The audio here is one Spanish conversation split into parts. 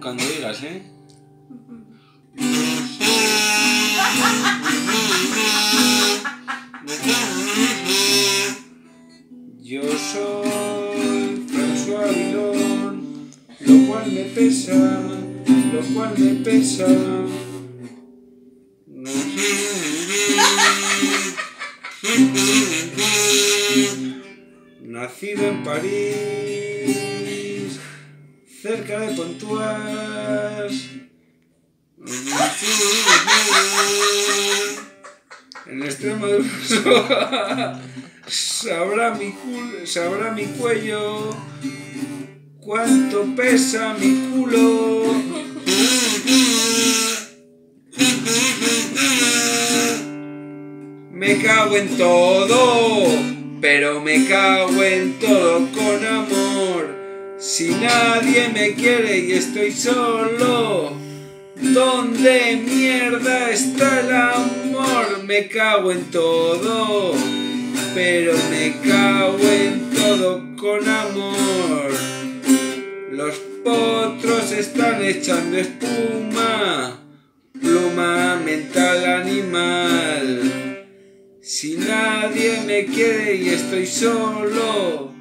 Cuando digas, ¿eh? Yo soy François Villon, lo cual me pesa, lo cual me pesa. Nacido en París, cerca de Pontoise. En el extremo de sabrá mi culo, sabrá mi cuello, cuánto pesa mi culo. Me cago en todo, pero me cago en todo con amor. Si nadie me quiere y estoy solo, ¿dónde mierda está el amor? Me cago en todo, pero me cago en todo con amor. Los potros están echando espuma, pluma mental animal. Si nadie me quiere y estoy solo,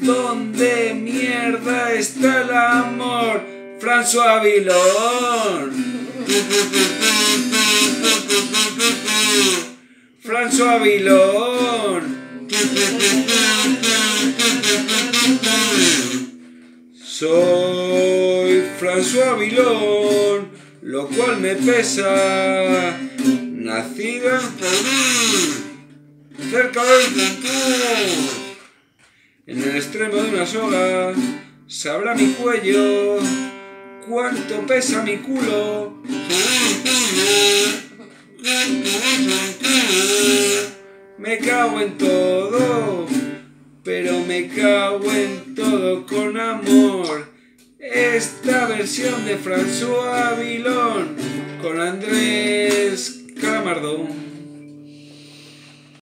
¿dónde mierda está el amor? François Villon. François Villon. Soy François Villon, lo cual me pesa. París, cerca del Cancún. En el extremo de una soga, sabrá mi cuello cuánto pesa mi culo. Me cago en todo, pero me cago en todo con amor. Esta versión de François Villon con Andrés Calamardón.